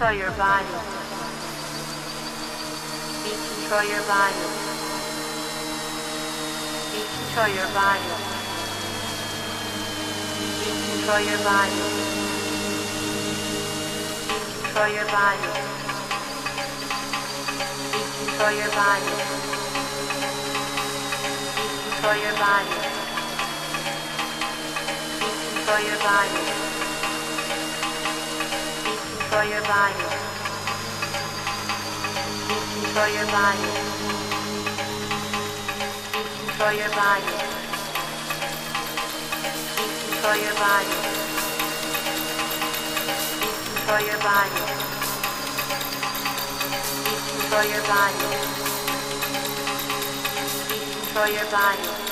control your body. You control your body. You control your body. You control your body. You control your body. You control your body. You control your body. You control your body for your body. Reaching for your body. Reaching for your body. Reaching for your body. Reaching for your body. Reaching for your body. Reaching for your body.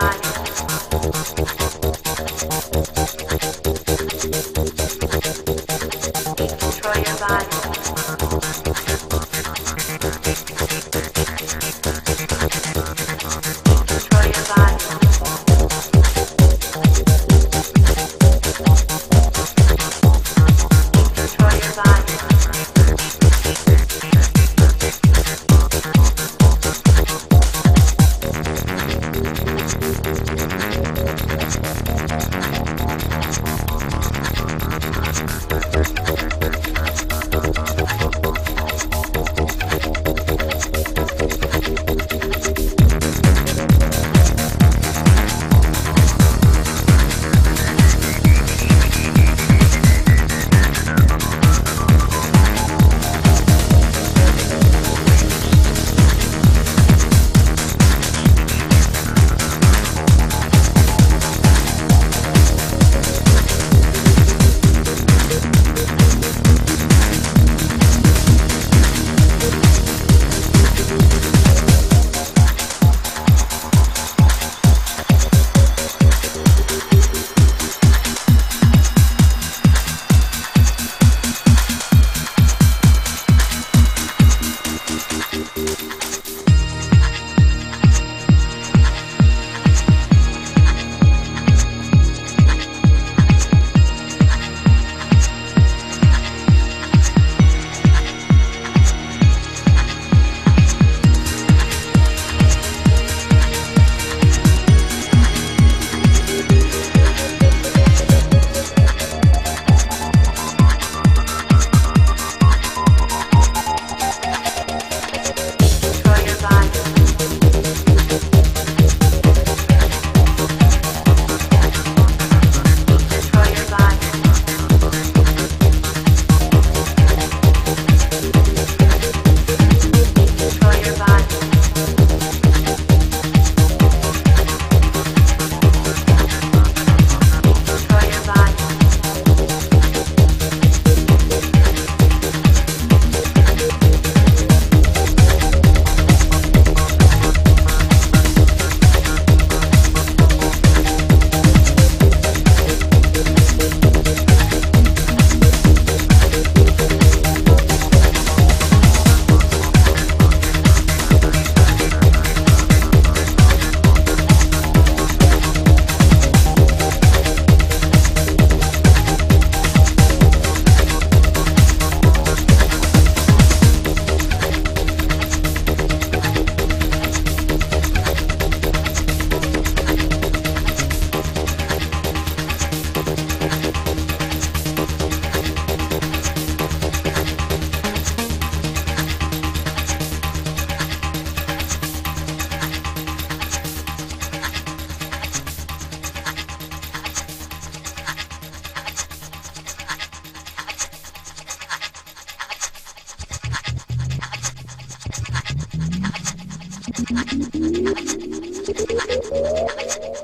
side. Thank you.